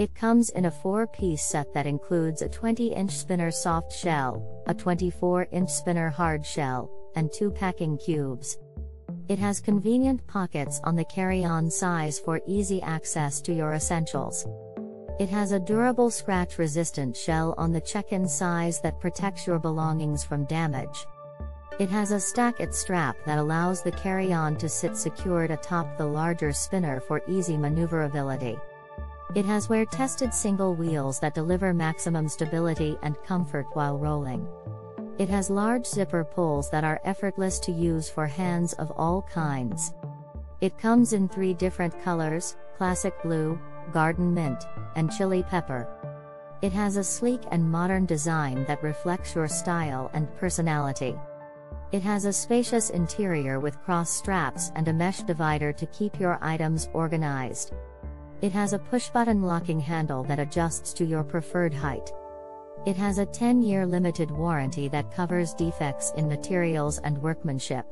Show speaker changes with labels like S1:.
S1: It comes in a four piece set that includes a 20 inch spinner soft shell, a 24 inch spinner hard shell, and two packing cubes. It has convenient pockets on the carry on size for easy access to your essentials. It has a durable scratch resistant shell on the check in size that protects your belongings from damage. It has a stack it strap that allows the carry on to sit secured atop the larger spinner for easy maneuverability. It has wear tested single wheels that deliver maximum stability and comfort while rolling. It has large zipper pulls that are effortless to use for hands of all kinds. It comes in three different colors classic blue, garden mint, and chili pepper. It has a sleek and modern design that reflects your style and personality. It has a spacious interior with cross straps and a mesh divider to keep your items organized. It has a push-button locking handle that adjusts to your preferred height. It has a 10-year limited warranty that covers defects in materials and workmanship.